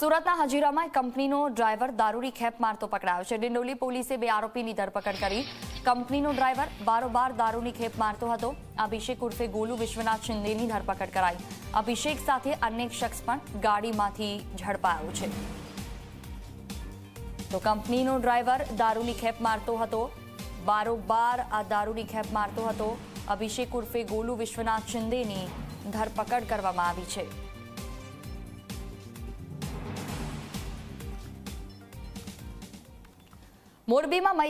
સુરતના હજીરામાં કંપનીનો ડ્રાઈવર દારૂની ખેપ મારતો પકડાયો છે. ડિંડોલી પોલીસે બે આરોપીની ધરપકડ કરી. કંપનીનો ડ્રાઈવર બારોબાર દારૂની ખેપ મારતો હતો. અભિષેક ઉર્ફે ગોલુ વિશ્વનાથ શિંદેની ધરપકડ કરાઈ. અભિષેક સાથે અન્ય શખ્સ પણ ગાડીમાંથી ઝડપાયો છે. તો કંપનીનો ડ્રાઈવર દારૂની ખેપ મારતો હતો. બારોબાર આ દારૂની ખેપ મારતો હતો. અભિષેક ઉર્ફે ગોલુ વિશ્વનાથ શિંદેની ધરપકડ કરવામાં આવી છે. મોરબીમાં